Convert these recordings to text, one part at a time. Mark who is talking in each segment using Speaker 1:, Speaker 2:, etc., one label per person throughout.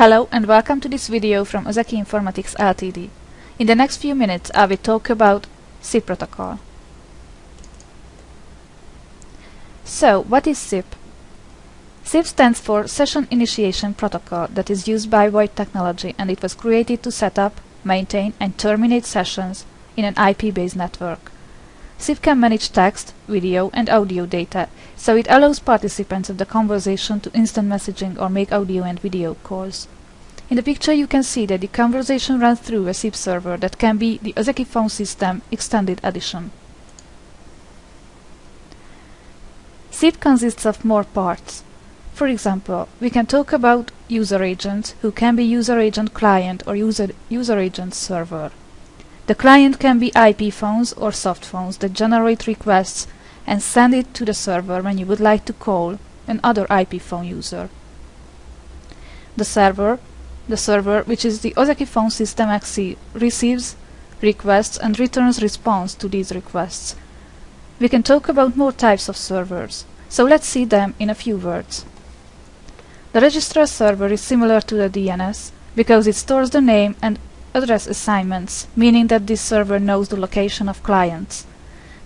Speaker 1: Hello and welcome to this video from Ozeki Informatics Ltd. In the next few minutes I will talk about SIP protocol. So, what is SIP? SIP stands for Session Initiation Protocol that is used by VoIP technology and it was created to set up, maintain and terminate sessions in an IP-based network. SIP can manage text, video and audio data, so it allows participants of the conversation to instant messaging or make audio and video calls. In the picture you can see that the conversation runs through a SIP server that can be the Ozeki phone system extended edition. SIP consists of more parts. For example, we can talk about user agents who can be user agent client or user, user agent server. The client can be IP phones or soft phones that generate requests and send it to the server when you would like to call another IP phone user. The server, the server which is the Ozeki phone system XE, receives requests and returns response to these requests. We can talk about more types of servers, so let's see them in a few words. The registrar server is similar to the DNS because it stores the name and address assignments, meaning that this server knows the location of clients.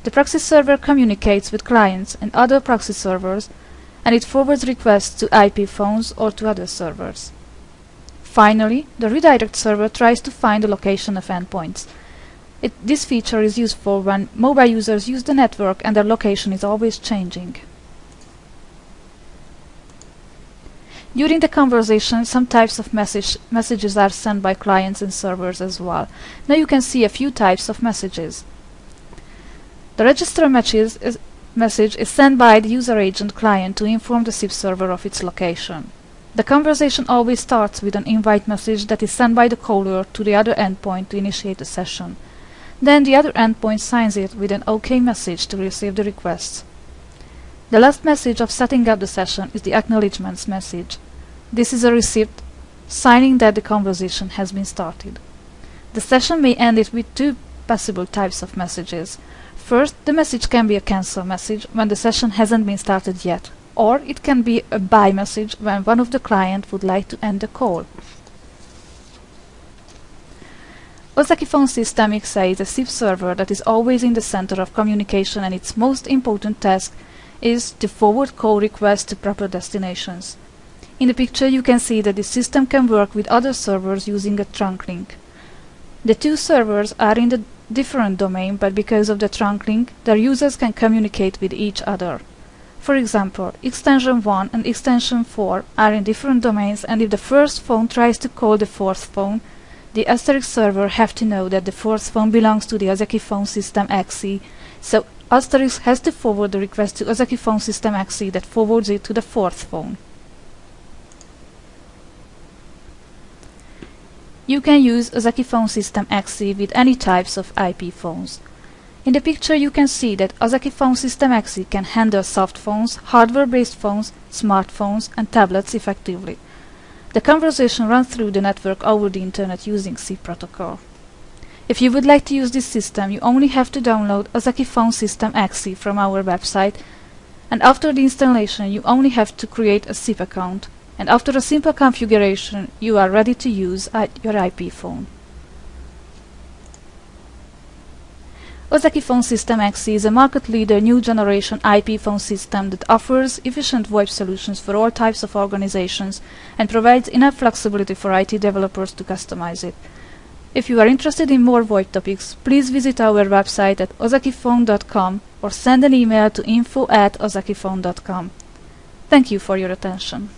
Speaker 1: The proxy server communicates with clients and other proxy servers and it forwards requests to IP phones or to other servers. Finally, the redirect server tries to find the location of endpoints. It, this feature is useful when mobile users use the network and their location is always changing. During the conversation, some types of message, messages are sent by clients and servers as well. Now you can see a few types of messages. The register matches is, message is sent by the user agent client to inform the SIP server of its location. The conversation always starts with an invite message that is sent by the caller to the other endpoint to initiate the session. Then the other endpoint signs it with an OK message to receive the request. The last message of setting up the session is the acknowledgements message. This is a receipt signing that the conversation has been started. The session may end it with two possible types of messages. First, the message can be a cancel message when the session hasn't been started yet, or it can be a bye message when one of the client would like to end the call. Ozeki Phone System XE is a SIP server that is always in the center of communication and its most important task is to forward call requests to proper destinations. In the picture you can see that the system can work with other servers using a trunk link. The two servers are in a different domain but because of the trunk link their users can communicate with each other. For example, extension 1 and extension 4 are in different domains and if the first phone tries to call the fourth phone, the asterisk server have to know that the fourth phone belongs to the Ozeki phone system XE, so asterisk has to forward the request to Ozeki phone system XE that forwards it to the fourth phone. You can use Ozeki phone system XE with any types of IP phones. In the picture you can see that Ozeki phone system XE can handle soft phones, hardware-based phones, smartphones and tablets effectively. The conversation runs through the network over the internet using SIP protocol. If you would like to use this system, you only have to download Ozeki phone system XE from our website and after the installation you only have to create a SIP account and after a simple configuration you are ready to use your IP phone. Ozeki Phone System XE is a market leader new generation IP phone system that offers efficient VoIP solutions for all types of organizations and provides enough flexibility for IT developers to customize it. If you are interested in more VoIP topics, please visit our website at ozekiphone.com or send an email to info at ozekiphone.com. Thank you for your attention.